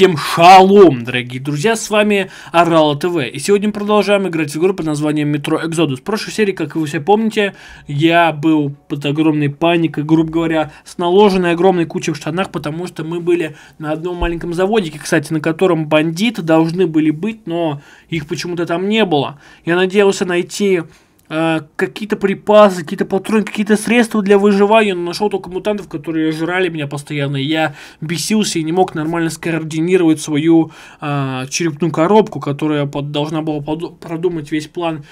Всем шалом, дорогие друзья, с вами Орала ТВ. И сегодня мы продолжаем играть в игру под названием Метро Экзодус. В прошлой серии, как вы все помните, я был под огромной паникой, грубо говоря, с наложенной огромной кучей в штанах, потому что мы были на одном маленьком заводике, кстати, на котором бандиты должны были быть, но их почему-то там не было. Я надеялся найти э, какие-то припасы, какие-то патроны, какие-то средства для выживания, но нашел только мутантов, которые жрали меня постоянно. И я бесился и не мог нормально скоординировать свою э, черепную коробку, которая под, должна была продумать весь план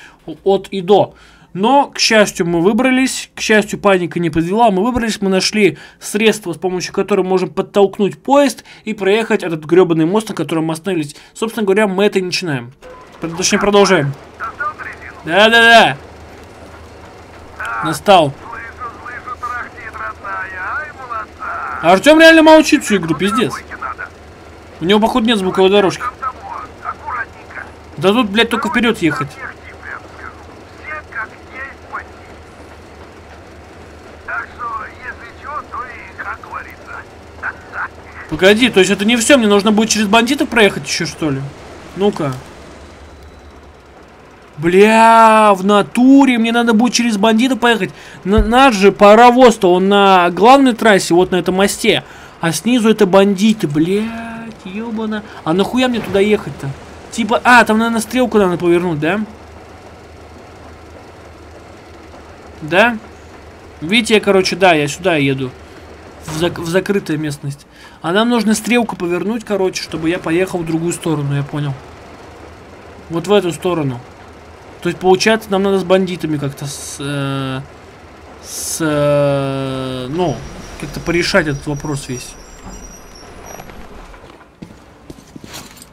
от и до. Но, к счастью, мы выбрались, к счастью, паника не подвела, мы выбрались, мы нашли средства, с помощью которых можем подтолкнуть поезд и проехать этот гребаный мост, на котором мы остановились. Собственно говоря, мы это и начинаем. Точнее, продолжаем. Да-да-да. Настал. Артем реально молчит всю игру, пиздец. У него, походу, нет звуковой дорожки. Да тут, блядь, только вперед ехать. Погоди, то есть это не все, мне нужно будет через бандитов проехать еще, что ли? Ну-ка. Бля, в натуре, мне надо будет через бандита поехать. На, наш же паровоз-то, он на главной трассе, вот на этом мосте. А снизу это бандиты, блядь, ёбана. А нахуя мне туда ехать-то? Типа, а, там, наверное, стрелку надо повернуть, да? Да? Видите, я, короче, да, я сюда еду. В, зак в закрытая местность. А нам нужно стрелку повернуть, короче, чтобы я поехал в другую сторону, я понял. Вот в эту сторону. То есть, получается, нам надо с бандитами как-то с... Э, с... Э, ну, как-то порешать этот вопрос весь.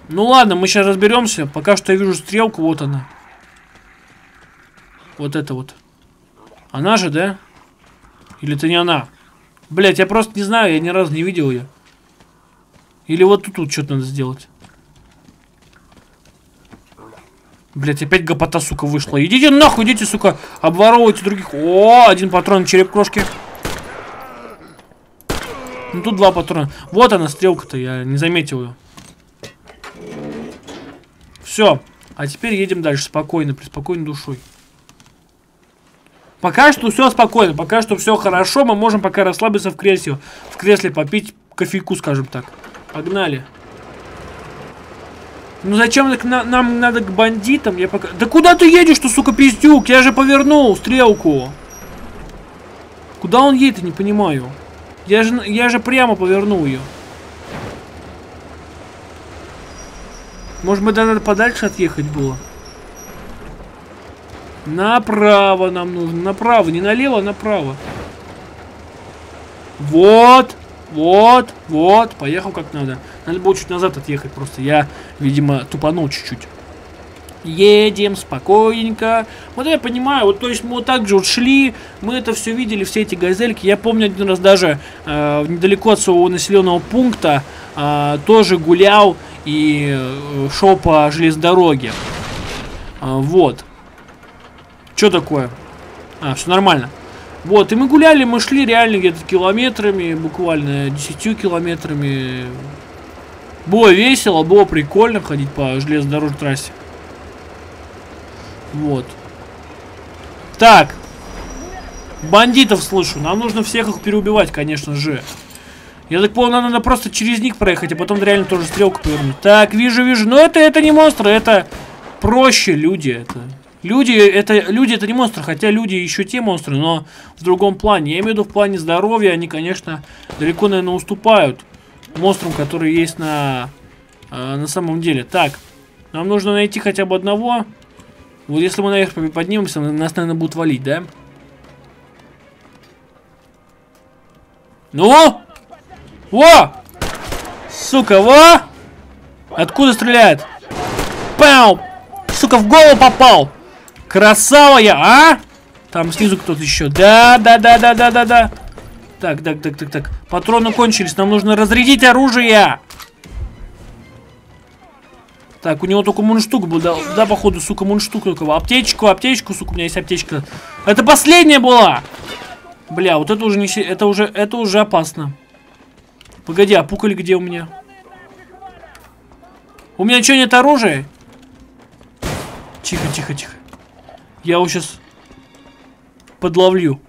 Ну ладно, мы сейчас разберемся. Пока что я вижу стрелку, вот она. Вот это вот. Она же, да? Или это не она? Блять, я просто не знаю, я ни разу не видел ее. Или вот тут, тут что-то надо сделать. Блять, опять гопота, сука, вышла. Идите нахуй, идите, сука, обворовывайте других. О, один патрон, череп крошки. Ну тут два патрона. Вот она, стрелка-то, я не заметил ее. Все. А теперь едем дальше, спокойно, при спокойной душой. Пока что все спокойно, пока что все хорошо, мы можем пока расслабиться в кресле, в кресле попить кофейку, скажем так. Погнали. Ну зачем на, нам надо к бандитам? Я пока... Да куда ты едешь, что, сука, пиздюк? Я же повернул стрелку. Куда он едет, не понимаю. Я же, я же прямо повернул ее. Может быть, надо подальше отъехать было? Направо нам нужно. Направо. Не налево, а направо. Вот. Вот, вот, поехал как надо. Надо было чуть назад отъехать просто. Я, видимо, тупанул чуть-чуть. Едем спокойненько. Вот я понимаю, вот то есть мы вот так же вот шли, мы это все видели, все эти газельки. Я помню один раз даже э, недалеко от своего населенного пункта э, тоже гулял и э, шел по железнодороге. Э, вот. Что такое? А, все нормально. Вот, и мы гуляли, мы шли реально где-то километрами, буквально 10 километрами. Было весело, было прикольно ходить по железнодорожной трассе. Вот. Так. Бандитов слышу. Нам нужно всех их переубивать, конечно же. Я так понял, надо просто через них проехать, а потом реально тоже стрелку повернуть. Так, вижу, вижу. Но это, это не монстры, это проще люди. Это Люди это, люди это не монстры, хотя люди еще те монстры, но в другом плане. Я имею в виду в плане здоровья, они, конечно, далеко, наверное, уступают монстрам, которые есть на, э, на самом деле. Так, нам нужно найти хотя бы одного. Вот если мы наверх поднимемся, нас, наверное, будут валить, да? Ну? Во! Сука, во! Откуда стреляет? Пау! Сука, в голову попал! Красава я, а? Там снизу кто-то еще. Да, да, да, да, да, да, да. Так, так, так, так, так. Патроны кончились. Нам нужно разрядить оружие. Так, у него только мунштук был. Да, да походу, сука, мунштук только. Аптечку, аптечку, сука, у меня есть аптечка. Это последняя была. Бля, вот это уже не... Это уже, это уже опасно. Погоди, а пукали где у меня? У меня что, нет оружия? Тихо, тихо, тихо. Я его сейчас подловлю.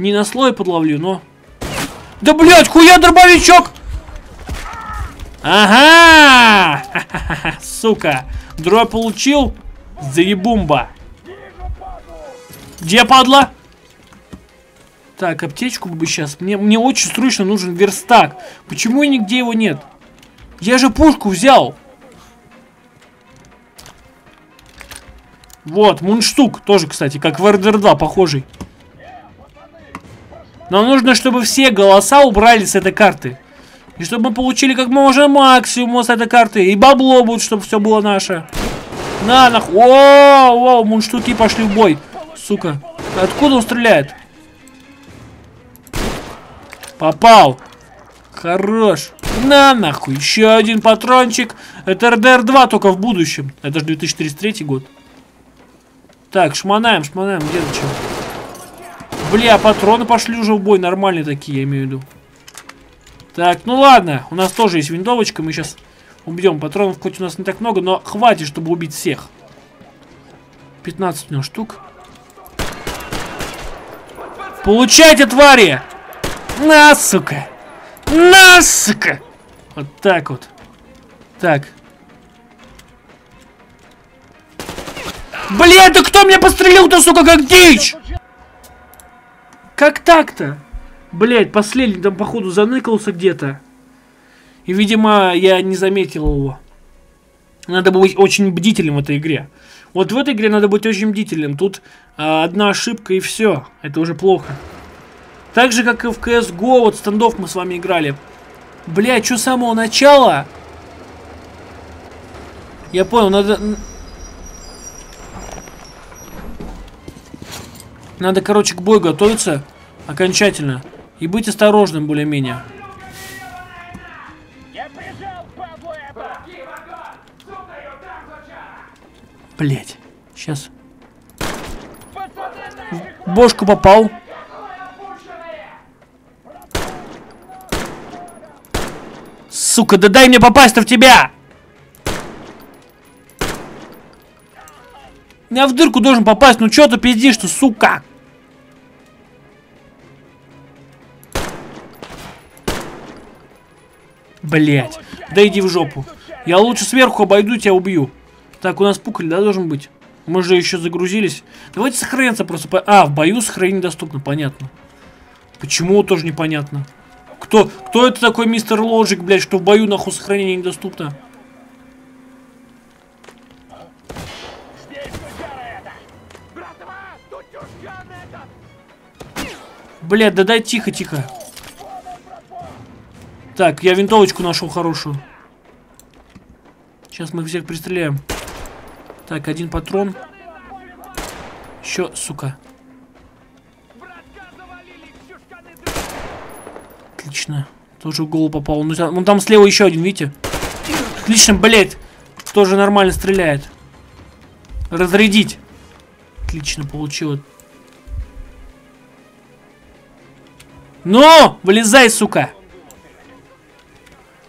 Не на слой подловлю, но... Да, блядь, хуя дробовичок! Ага! Сука! Дробь получил? Заебумба! Где падла? Так, аптечку бы сейчас. Мне, мне очень срочно нужен верстак. Почему нигде его нет? Я же пушку взял. Вот, мунштук. Тоже, кстати, как в RDR 2, похожий. Нам нужно, чтобы все голоса убрали с этой карты. И чтобы мы получили как можно максимум с этой карты. И бабло будет, чтобы все было наше. На, нах... О, о, мунштуки пошли в бой. Сука. Откуда он стреляет? Попал. Хорош. На нахуй. Еще один патрончик. Это РДР-2 только в будущем. Это же 2033 год. Так, шманаем, шманаем. Где зачем? Бля, патроны пошли уже в бой. Нормальные такие, я имею в виду. Так, ну ладно. У нас тоже есть винтовочка. Мы сейчас убьем. Патронов хоть у нас не так много, но хватит, чтобы убить всех. 15 у него штук. Получайте, твари! На, сука! На, сука! Вот так вот. Так. Блин, да кто мне пострелил-то, сука, как дичь? Как так-то? Блять, последний там, походу, заныкался где-то. И, видимо, я не заметил его. Надо быть очень бдительным в этой игре. Вот в этой игре надо быть очень бдительным. Тут а, одна ошибка и все. Это уже плохо. Так же, как и в CSGO, вот стендов мы с вами играли. Бля, что с самого начала? Я понял, надо... Надо, короче, к бою готовиться окончательно. И быть осторожным более-менее. Блять, сейчас. В бошку попал. Сука, да дай мне попасть-то в тебя! Я в дырку должен попасть, ну чё ты пиздишь-то, сука? Блять, да иди в жопу. Я лучше сверху обойду, тебя убью. Так, у нас пукаль, да, должен быть? Мы же еще загрузились. Давайте сохраняться просто. А, в бою сохранение недоступно, понятно. Почему, тоже непонятно. Кто, кто это такой мистер Ложик, блядь, что в бою нахуй сохранение недоступно? Блядь, да дай тихо, тихо. Так, я винтовочку нашел хорошую. Сейчас мы всех пристреляем. Так, один патрон. Еще, сука. Отлично. Тоже в голову попал. Ну, вон там слева еще один, видите? Отлично, блядь. Тоже нормально стреляет. Разрядить. Отлично, получилось. Ну, вылезай, сука.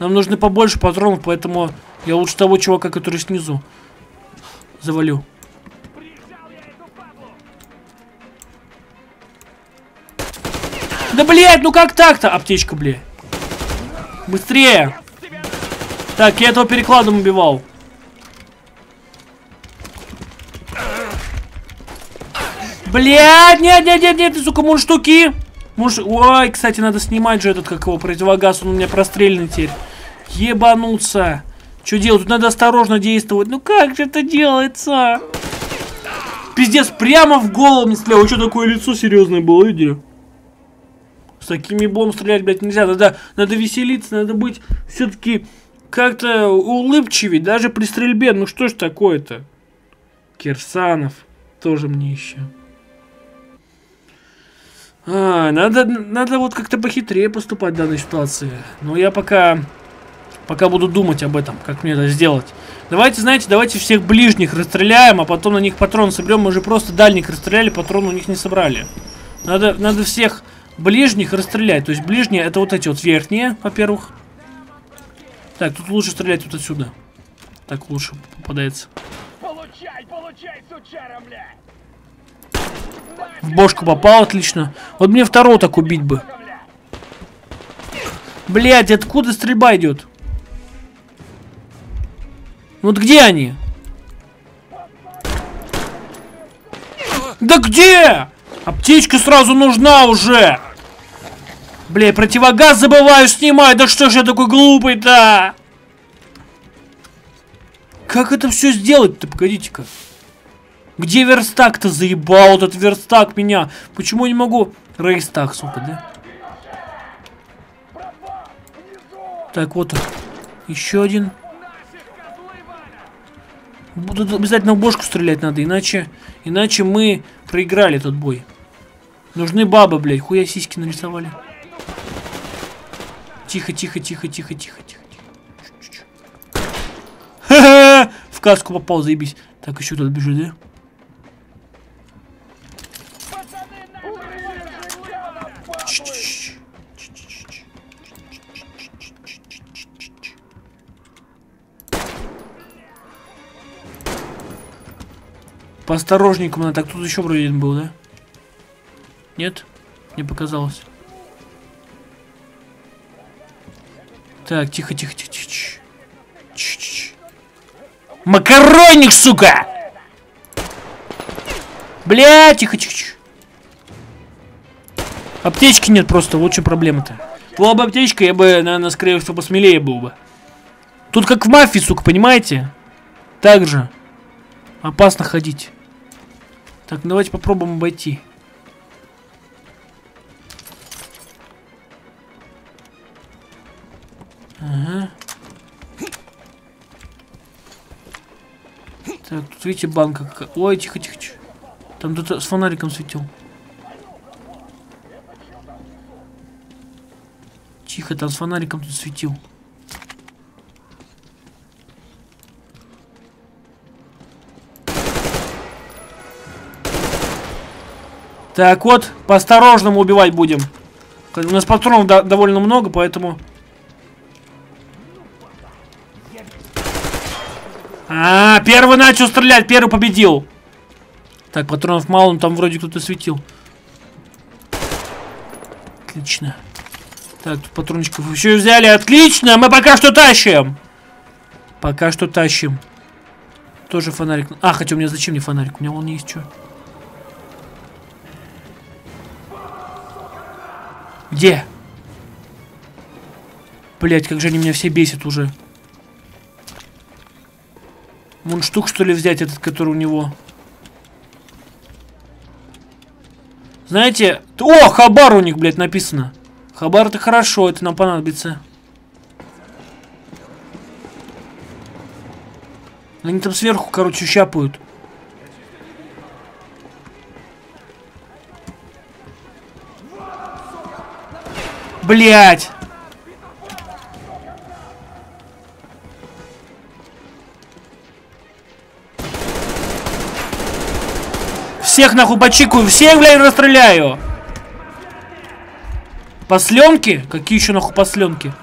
Нам нужно побольше патронов, поэтому я лучше того чувака, который снизу завалю. Да, блядь, ну как так-то? Аптечка, блядь. Быстрее. Так, я этого перекладом убивал. Блядь, нет, нет, нет, нет, сука, мунштуки. Муж... Ой, кстати, надо снимать же этот, как его, противогаз, он у меня прострельный теперь. Ебануться. Что делать? Тут надо осторожно действовать. Ну как же это делается? Пиздец, прямо в голову мне стрелял. Что такое лицо серьезное было, видели? С такими бомб стрелять, блядь, нельзя. Надо, надо веселиться, надо быть все-таки как-то улыбчивее, даже при стрельбе. Ну что ж такое-то? Кирсанов тоже мне еще. А, надо, надо вот как-то похитрее поступать в данной ситуации. Но я пока, пока буду думать об этом, как мне это сделать. Давайте, знаете, давайте всех ближних расстреляем, а потом на них патрон соберем. Мы же просто дальних расстреляли, патрон у них не собрали. Надо, надо всех ближних расстрелять. То есть ближние это вот эти вот верхние, во-первых. Так, тут лучше стрелять вот отсюда. Так лучше попадается. Получай, получай, сучара! В бошку попал, отлично. Вот мне второго так убить бы. Блять, откуда стрельба идет? Вот где они? Да где? Аптечка сразу нужна уже. Бля, противогаз забываю снимать. Да что ж я такой глупый-то? Как это все сделать-то? Погодите-ка. Где верстак-то заебал этот верстак меня? Почему я не могу? Рейстак, сука, да? Так, вот он. Еще один. Буду обязательно в бошку стрелять надо, иначе... Иначе мы проиграли этот бой. Нужны бабы, блядь. Хуя сиськи нарисовали. Тихо, тихо, тихо, тихо, тихо, тихо. Ха-ха! В каску попал, заебись. Так, еще тут бежит, да? Поосторожненько надо. Так, тут еще вроде один был, да? Нет? Не показалось. Так, тихо, тихо, тихо, тихо. Ч -ч -ч. Макаронник, сука! Бля, тихо, тихо, тихо. Аптечки нет просто, вот что проблема-то. Была бы аптечка, я бы, наверное, скорее всего, посмелее был бы. Тут как в мафии, сука, понимаете? Так же. Опасно ходить. Так, давайте попробуем обойти. Ага. Так, тут видите банка какая. Ой, тихо, тихо, тихо. Там кто-то с фонариком светил. Тихо, там с фонариком тут светил. Так вот, по-осторожному убивать будем. У нас патронов до довольно много, поэтому... А, -а, а, первый начал стрелять, первый победил. Так, патронов мало, но там вроде кто-то светил. Отлично. Так, тут патрончиков еще взяли. Отлично, мы пока что тащим. Пока что тащим. Тоже фонарик. А, хотя у меня зачем мне фонарик? У меня вон есть что. Где? Блять, как же они меня все бесят уже. Вон что ли, взять этот, который у него. Знаете... О, хабар у них, блядь, написано. Хабар это хорошо, это нам понадобится. Они там сверху, короче, щапают. Блять! Всех нахуй почикаю, всех, блядь, расстреляю. Посленки? Какие еще нахуй посленки?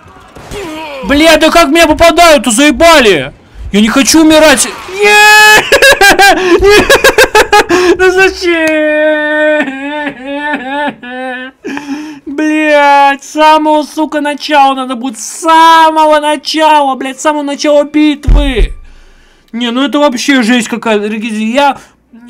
Бля, да как меня попадают-то, заебали! Я не хочу умирать! Нет! Ну зачем? Блять, с самого, сука, начала надо будет. С самого начала, блять, с самого начала битвы. Не, ну это вообще жесть какая-то. Я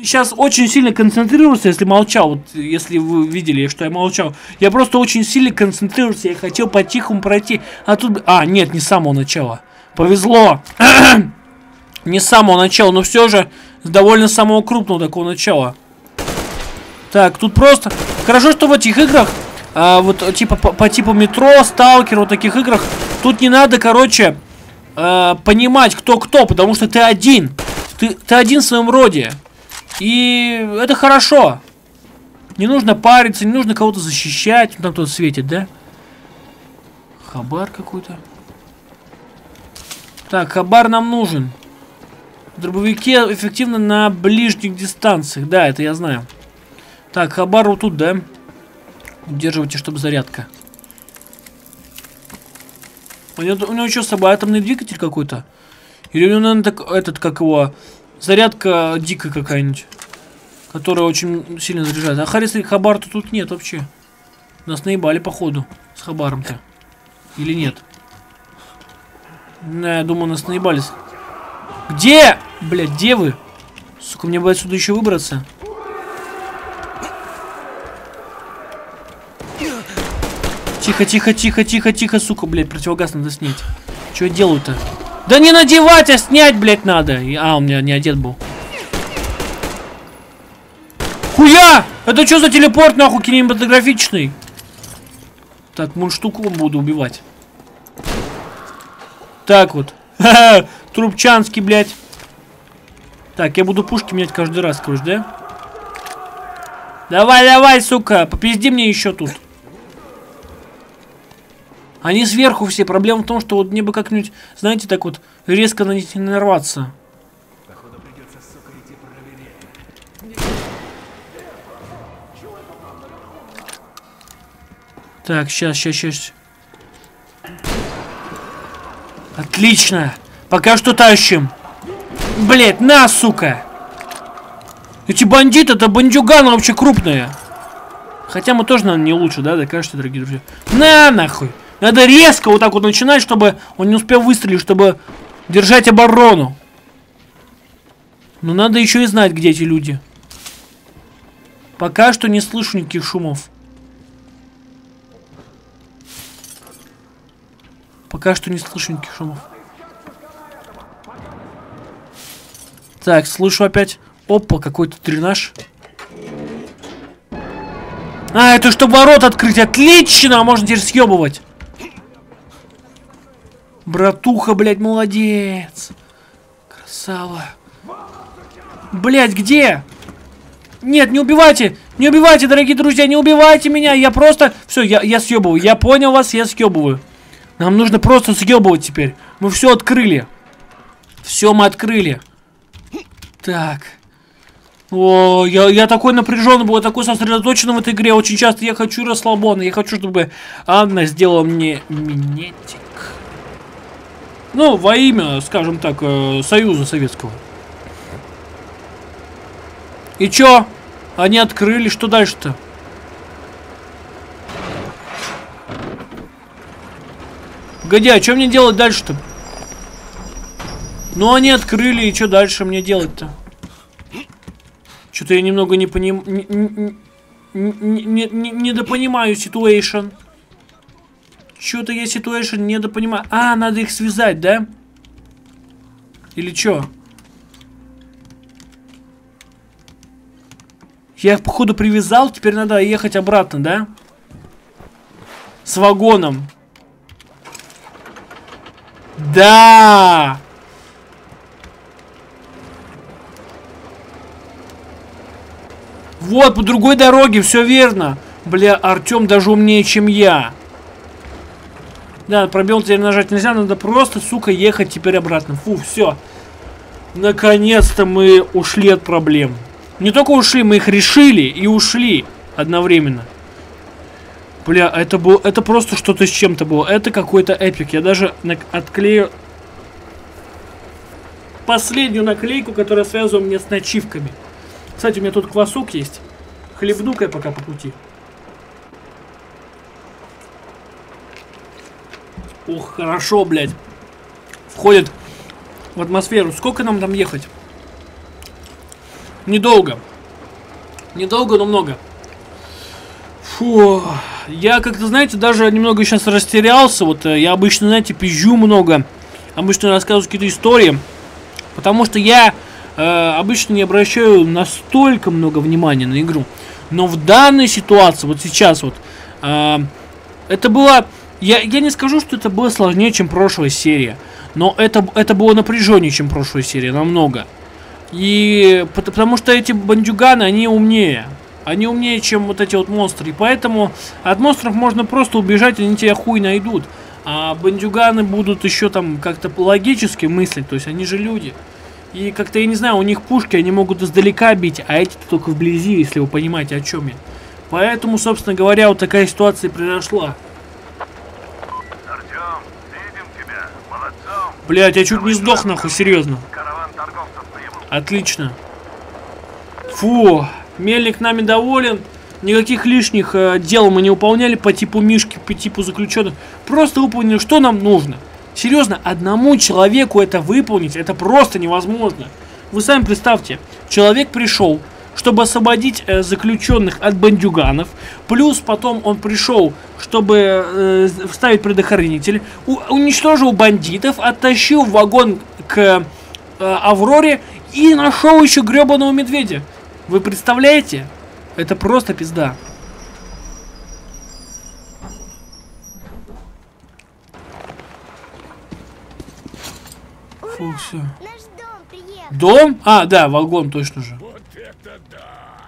сейчас очень сильно концентрировался, если молчал. Вот если вы видели, что я молчал. Я просто очень сильно концентрировался. Я хотел по-тихому пройти. А тут... А, нет, не с самого начала. Повезло. не с самого начала, но все же с довольно самого крупного такого начала. Так, тут просто... Хорошо, что в этих играх а, вот типа по, по типу метро, сталкер, вот таких играх, тут не надо, короче, а, понимать, кто кто, потому что ты один. Ты, ты один в своем роде. И это хорошо. Не нужно париться, не нужно кого-то защищать. Там кто-то светит, да? Хабар какой-то. Так, хабар нам нужен. Дробовики эффективно на ближних дистанциях. Да, это я знаю. Так, хабар вот тут, да? Удерживайте, чтобы зарядка. У него, у него что с собой, атомный двигатель какой-то? Или у него, наверное, так, этот, как его, зарядка дикая какая-нибудь? Которая очень сильно заряжает. А Харис и Хабар-то тут нет вообще. Нас наебали, походу, с Хабаром-то. Или нет? Не, я думаю, нас наебались. Где? Блядь, где вы? Сука, мне бы отсюда еще выбраться. Тихо, тихо, тихо, тихо, тихо, сука, блядь, противогаз надо снять. Что я делаю-то? Да не надевать, а снять, блядь, надо. А, у меня не одет был. Хуя! Это что за телепорт, нахуй, кинематографичный? Так, мундштуку буду убивать. Так вот. Трубчанский, блядь. Так, я буду пушки менять каждый раз, короче, да? Давай, давай, сука, попизди мне еще тут. Они сверху все. Проблема в том, что вот мне бы как-нибудь, знаете, так вот резко на них не нарваться. Так, сейчас, сейчас, сейчас. Отлично. Пока что тащим. Блять, на, сука. Эти бандиты, это бандюганы вообще крупные. Хотя мы тоже, наверное, не лучше, да, докажете, дорогие друзья. На, нахуй. Надо резко вот так вот начинать, чтобы он не успел выстрелить, чтобы держать оборону. Но надо еще и знать, где эти люди. Пока что не слышу никаких шумов. Пока что не слышу никаких шумов. Так, слышу опять. Опа, какой-то дренаж. А, это чтобы ворот открыть. Отлично! Можно теперь съебывать. Братуха, блядь, молодец. Красава. Блядь, где? Нет, не убивайте! Не убивайте, дорогие друзья, не убивайте меня! Я просто... Все, я, я съебываю. Я понял вас, я съебываю. Нам нужно просто съебывать теперь. Мы все открыли. Все мы открыли. Так. О, я, я такой напряженный был, такой сосредоточенный в этой игре. Очень часто я хочу расслабона. Я хочу, чтобы Анна сделала мне минетик. Ну, во имя, скажем так, э, Союза Советского. И чё? Они открыли, что дальше-то? Погоди, а что мне делать дальше-то? Ну, они открыли, и что дальше мне делать-то? Что-то я немного не понимаю... Не, не, не, не, недопонимаю ситуэйшн. Что-то я ситуэйшн недопонимаю. А, надо их связать, да? Или что? Я их, походу, привязал. Теперь надо ехать обратно, да? С вагоном. Да! Вот, по другой дороге, все верно. Бля, Артем даже умнее, чем я. Да, пробел теперь нажать нельзя, надо просто, сука, ехать теперь обратно. Фу, все. Наконец-то мы ушли от проблем. Не только ушли, мы их решили и ушли одновременно. Бля, это было, это просто что-то с чем-то было. Это какой-то эпик. Я даже отклею последнюю наклейку, которая связана мне с начивками. Кстати, у меня тут квасок есть. Хлебну-ка я пока по пути. Ух, хорошо, блядь. Входит в атмосферу. Сколько нам там ехать? Недолго. Недолго, но много. Фу. Я как-то, знаете, даже немного сейчас растерялся. Вот э, я обычно, знаете, пизжу много. Обычно рассказываю какие-то истории. Потому что я э, обычно не обращаю настолько много внимания на игру. Но в данной ситуации, вот сейчас вот, э, это было я, я не скажу, что это было сложнее, чем прошлая серия. Но это, это было напряженнее, чем прошлая серия, намного. И потому что эти бандюганы, они умнее. Они умнее, чем вот эти вот монстры. И поэтому от монстров можно просто убежать, они тебя хуй найдут. А бандюганы будут еще там как-то логически мыслить, то есть они же люди. И как-то, я не знаю, у них пушки, они могут издалека бить, а эти только вблизи, если вы понимаете, о чем я. Поэтому, собственно говоря, вот такая ситуация произошла. Артем, видим тебя. Молодцом. Блять, я чуть не сдох нахуй, серьезно. Отлично. Фу, мельник нами доволен. Никаких лишних э, дел мы не выполняли по типу Мишки, по типу заключенных. Просто выполнили, что нам нужно. Серьезно, одному человеку это выполнить, это просто невозможно. Вы сами представьте, человек пришел, чтобы освободить э, заключенных от бандюганов, плюс потом он пришел, чтобы э, вставить предохранитель, у- уничтожил бандитов, оттащил вагон к э, Авроре и нашел еще гребаного медведя. Вы представляете? Это просто пизда. Фу, все. Наш дом приехал. Дом? А, да, вагон точно же. Вот это да!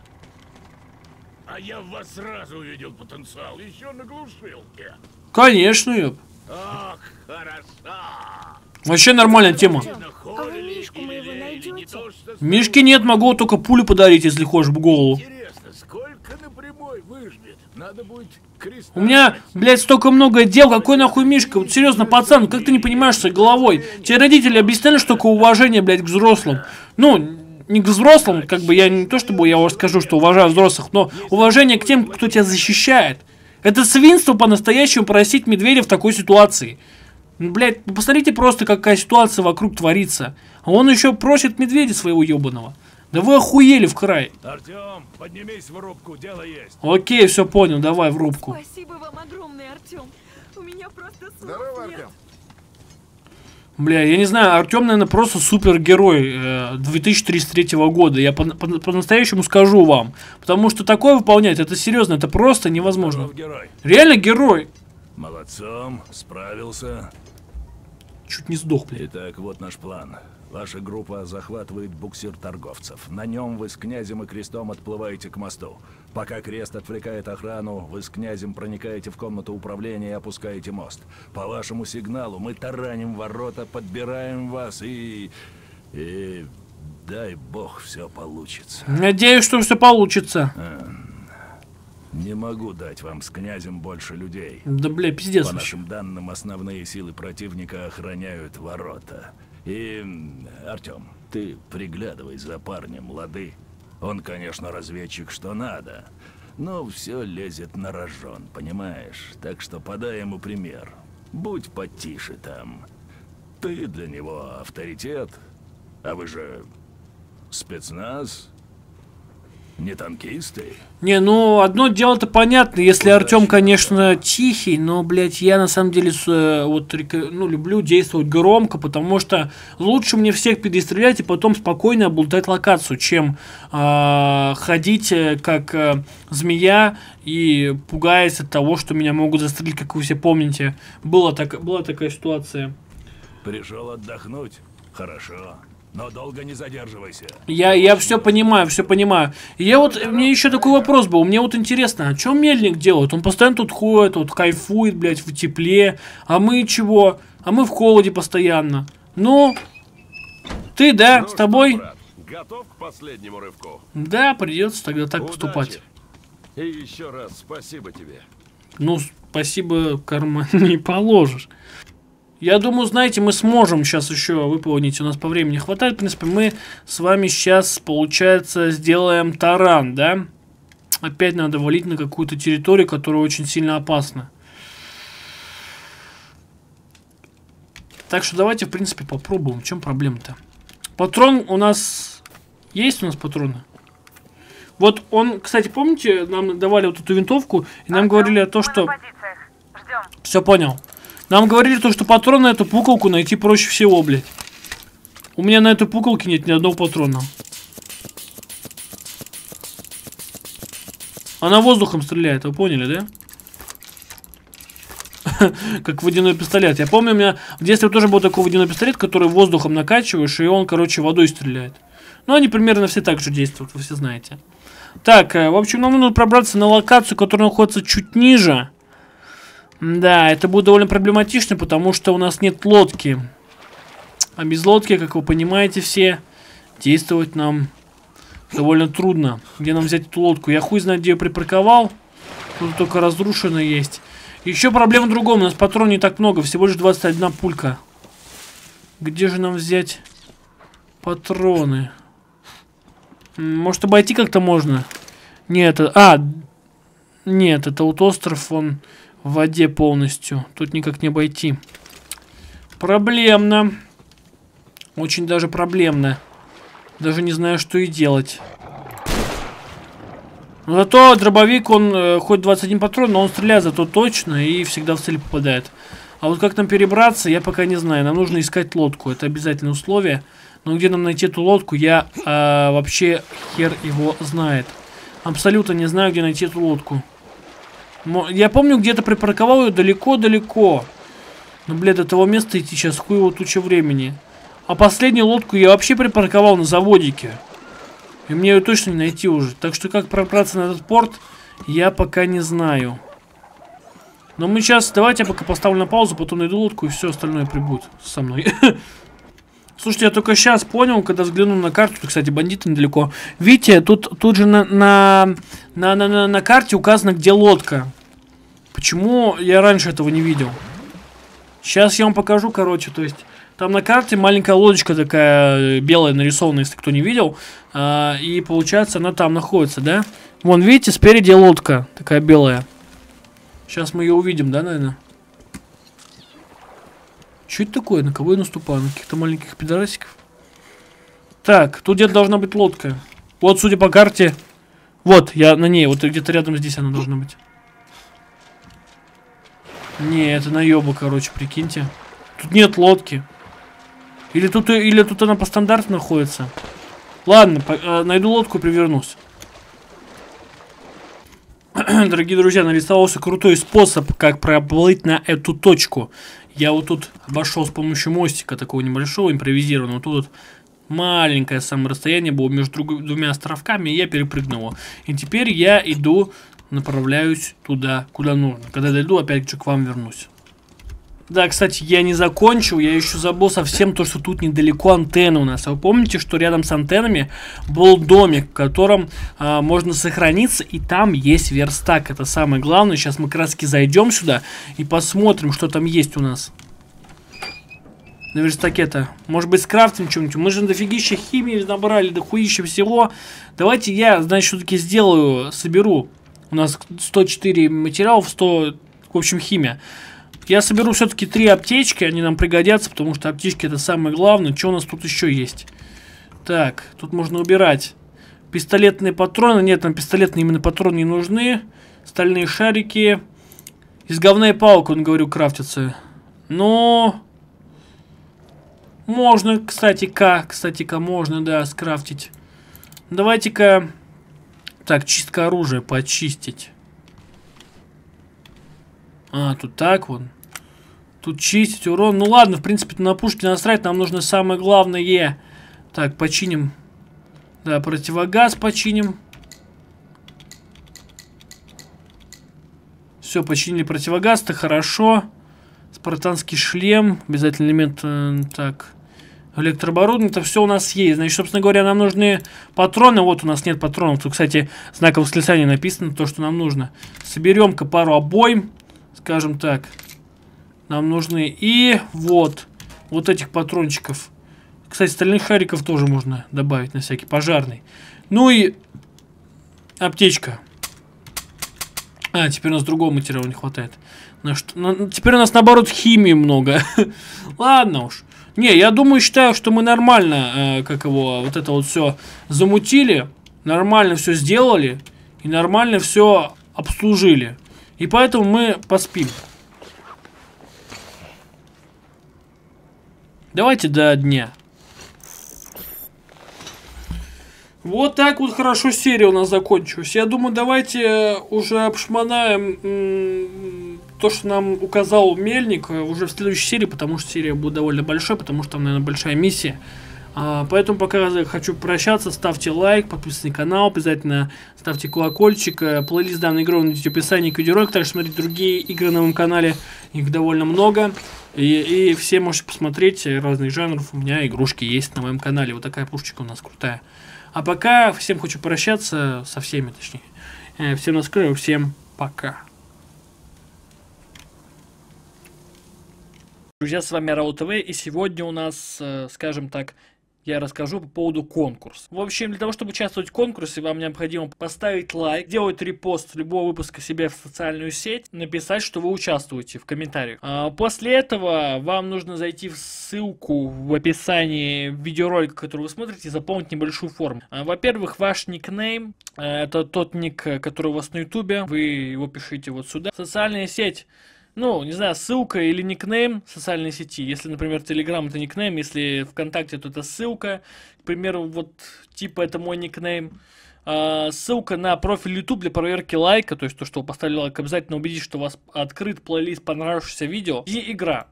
А я в вас сразу увидел потенциал, еще на глушилке. Конечно, ёп. Ах, хорошо! Вообще нормальная тема. А вы Мишку моего найдете? Мишки нет, могу только пулю подарить, если хочешь, в голову. Интересно, сколько на прямой выжмет? Надо будет крест... У меня, блядь, столько много дел, какой нахуй Мишка? Вот серьезно, пацан, как ты не понимаешь своей головой? Тебе родители объясняли, что такое уважение, блядь, к взрослым? Ну, не к взрослым, как бы я не то чтобы я вас скажу, что уважаю взрослых, но уважение к тем, кто тебя защищает. Это свинство по-настоящему просить медведя в такой ситуации. Ну, блядь, ну посмотрите просто, какая ситуация вокруг творится. А он еще просит медведя своего ебаного. Да вы охуели в край. Артем, поднимись в рубку, дело есть. Окей, все понял, давай в рубку. Спасибо вам огромное, Артем. У меня просто слов Здорово. Артем. Бля, я не знаю, Артем, наверное, просто супергерой э, 2033 года. Я по- по- по-настоящему скажу вам. Потому что такое выполнять, это серьезно, это просто невозможно. Здоров, герой. Реально герой. Молодцом, справился. Чуть не сдох, блядь. Итак, вот наш план. Ваша группа захватывает буксир торговцев. На нем вы с князем и крестом отплываете к мосту. Пока крест отвлекает охрану, вы с князем проникаете в комнату управления и опускаете мост. По вашему сигналу мы тараним ворота, подбираем вас и... И... Дай бог, все получится. Надеюсь, что все получится. Не могу дать вам с князем больше людей. Да, бля, пиздец. По нашим данным, основные силы противника охраняют ворота. И, Артем, ты приглядывай за парнем, лады. Он, конечно, разведчик, что надо, но все лезет на рожон, понимаешь? Так что подай ему пример. Будь потише там. Ты для него авторитет, а вы же спецназ, не танкисты. Не, ну, одно дело-то понятно, если Артем, конечно, тихий, но, блядь, я на самом деле с, э, вот, ну, люблю действовать громко, потому что лучше мне всех перестрелять и потом спокойно облутать локацию, чем а, ходить э, как э, змея и пугаясь от того, что меня могут застрелить, как вы все помните. Была, так, была такая ситуация. Пришел отдохнуть? Хорошо. Но долго не задерживайся. Я, я все понимаю, все понимаю. Я вот, мне еще такой вопрос был. Мне вот интересно, а что мельник делает? Он постоянно тут ходит, вот кайфует, блядь, в тепле. А мы чего? А мы в холоде постоянно. Ну, ты, да, с тобой? брат, готов к последнему рывку? Да, придется тогда так Удачи. поступать. И еще раз спасибо тебе. Ну, спасибо, карман не положишь. Я думаю, знаете, мы сможем сейчас еще выполнить. У нас по времени хватает. В принципе, мы с вами сейчас, получается, сделаем таран, да? Опять надо валить на какую-то территорию, которая очень сильно опасна. Так что давайте, в принципе, попробуем. В чем проблема-то? Патрон у нас... Есть у нас патроны? Вот он, кстати, помните, нам давали вот эту винтовку, и нам говорили о том, что... Все понял. Нам говорили то, что патрон на эту пуколку найти проще всего, блядь. У меня на этой пуколке нет ни одного патрона. Она воздухом стреляет, вы поняли, да? Как водяной пистолет. Я помню, у меня в детстве тоже был такой водяной пистолет, который воздухом накачиваешь, и он, короче, водой стреляет. Ну, они примерно все так же действуют, вы все знаете. Так, э, в общем, нам нужно пробраться на локацию, которая находится чуть ниже. Да, это будет довольно проблематично, потому что у нас нет лодки. А без лодки, как вы понимаете все, действовать нам довольно трудно. Где нам взять эту лодку? Я хуй знает, где ее припарковал. Тут только разрушено есть. Еще проблема в другом. У нас патрон не так много. Всего лишь 21 пулька. Где же нам взять патроны? Может обойти как-то можно? Нет. А! Нет, это вот остров, он в воде полностью. Тут никак не обойти. Проблемно. Очень даже проблемно. Даже не знаю, что и делать. Но зато дробовик, он э, хоть 21 патрон, но он стреляет зато точно и всегда в цель попадает. А вот как нам перебраться, я пока не знаю. Нам нужно искать лодку, это обязательное условие. Но где нам найти эту лодку, я а, вообще хер его знает. Абсолютно не знаю, где найти эту лодку. Я помню, где-то припарковал ее далеко-далеко. Но, блядь, до того места идти сейчас хуево туча времени. А последнюю лодку я вообще припарковал на заводике. И мне ее точно не найти уже. Так что как пробраться на этот порт, я пока не знаю. Но мы сейчас, давайте я пока поставлю на паузу, потом найду лодку и все остальное прибудет со мной. Слушайте, я только сейчас понял, когда взглянул на карту, кстати, бандиты недалеко. Видите, тут, тут же на, на, на, на, на, на карте указано, где лодка. Почему я раньше этого не видел? Сейчас я вам покажу, короче, то есть... Там на карте маленькая лодочка такая э, белая нарисована, если кто не видел. А, и получается, она там находится, да? Вон, видите, спереди лодка такая белая. Сейчас мы ее увидим, да, наверное? Что это такое? На кого я наступаю? На каких-то маленьких пидорасиков? Так, тут где-то должна быть лодка. Вот, судя по карте. Вот, я на ней. Вот где-то рядом здесь она должна быть. Не, это наеба, короче, прикиньте. Тут нет лодки. Или тут, или тут она по стандарту находится. Ладно, по- э, найду лодку и привернусь. Дорогие друзья, нарисовался крутой способ, как проплыть на эту точку. Я вот тут обошел с помощью мостика такого небольшого, импровизированного. Тут вот маленькое самое расстояние было между двумя островками, и я перепрыгнул. его. И теперь я иду, направляюсь туда, куда нужно. Когда дойду, опять же к вам вернусь. Да, кстати, я не закончил, я еще забыл совсем то, что тут недалеко антенны у нас. А вы помните, что рядом с антеннами был домик, в котором а, можно сохраниться, и там есть верстак. Это самое главное. Сейчас мы таки зайдем сюда и посмотрим, что там есть у нас. На верстаке-то. Может быть, скрафтим что-нибудь. Мы же дофигища химии набрали, дохуища всего. Давайте я, значит, все-таки сделаю, соберу. У нас 104 материалов, 100, в общем, химия. Я соберу все-таки три аптечки, они нам пригодятся, потому что аптечки это самое главное. Что у нас тут еще есть? Так, тут можно убирать. Пистолетные патроны. Нет, нам пистолетные именно патроны не нужны. Стальные шарики. Из говна и палок, он, говорю, крафтится. Но... Можно, кстати-ка, кстати-ка, можно, да, скрафтить. Давайте-ка... Так, чистка оружия, почистить. А, тут так вон. Тут чистить урон. Ну ладно, в принципе, на пушке насрать. Нам нужно самое главное. Так, починим. Да, противогаз починим. Все, починили противогаз, это хорошо. Спартанский шлем, обязательный элемент. э, так, электрооборудование, это все у нас есть. Значит, собственно говоря, нам нужны патроны. Вот у нас нет патронов. Тут, кстати, знаком восклицания написано то, что нам нужно. Соберем-ка пару обоим, скажем так. Нам нужны и вот, вот этих патрончиков. Кстати, стальных шариков тоже можно добавить на всякий пожарный. Ну и аптечка. А, теперь у нас другого материала не хватает. На что, на- теперь у нас наоборот химии много. Ладно уж. Не, я думаю, считаю, что мы нормально, э, как его, вот это вот все замутили, нормально все сделали и нормально все обслужили. И поэтому мы поспим. Давайте до дня. Вот так вот хорошо серия у нас закончилась. Я думаю, давайте э, уже обшмонаем то, что нам указал Мельник э, уже в следующей серии, потому что серия будет довольно большой, потому что там, наверное, большая миссия. А, поэтому пока хочу прощаться, ставьте лайк, подписывайтесь на канал, обязательно ставьте колокольчик. Э, Плейлист данной игры найдете в описании к видеоролику, также смотрите другие игры на моем канале, их довольно много. И, и все можете посмотреть разных жанров, у меня игрушки есть на моем канале, вот такая пушечка у нас крутая. А пока всем хочу прощаться, со всеми точнее. Э, Всем наскрою, всем пока. Друзья, с вами Рау ТВ, и сегодня у нас, э, скажем так, я расскажу по поводу конкурса. В общем, для того, чтобы участвовать в конкурсе, вам необходимо поставить лайк, делать репост любого выпуска себе в социальную сеть, написать, что вы участвуете в комментариях. А после этого вам нужно зайти в ссылку в описании видеоролика, который вы смотрите, и заполнить небольшую форму. А, Во-первых, ваш никнейм, э, это тот ник, э, который у вас на ютубе, вы его пишите вот сюда. Социальная сеть ну, не знаю, ссылка или никнейм социальной сети. Если, например, Telegram это никнейм, если ВКонтакте, то это ссылка. К примеру, вот типа это мой никнейм. А, ссылка на профиль YouTube для проверки лайка, то есть то, что вы поставили лайк, обязательно убедитесь, что у вас открыт плейлист понравившееся видео и игра.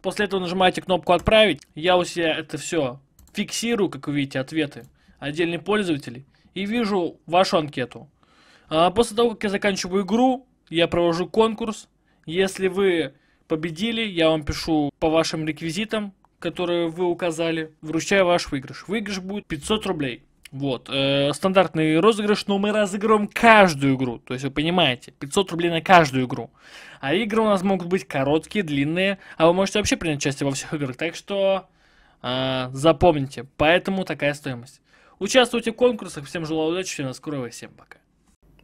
После этого нажимаете кнопку «Отправить». Я у себя это все фиксирую, как вы видите, ответы отдельных пользователей и вижу вашу анкету. А после того, как я заканчиваю игру, я провожу конкурс, если вы победили, я вам пишу по вашим реквизитам, которые вы указали, вручаю ваш выигрыш. Выигрыш будет 500 рублей. Вот, э, стандартный розыгрыш, но мы разыгрываем каждую игру, то есть вы понимаете, 500 рублей на каждую игру. А игры у нас могут быть короткие, длинные, а вы можете вообще принять участие во всех играх, так что э, запомните, поэтому такая стоимость. Участвуйте в конкурсах, всем желаю удачи, всем до скорого, всем пока.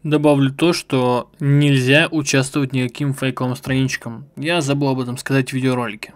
Добавлю то, что нельзя участвовать никаким фейковым страничкам. Я забыл об этом сказать в видеоролике.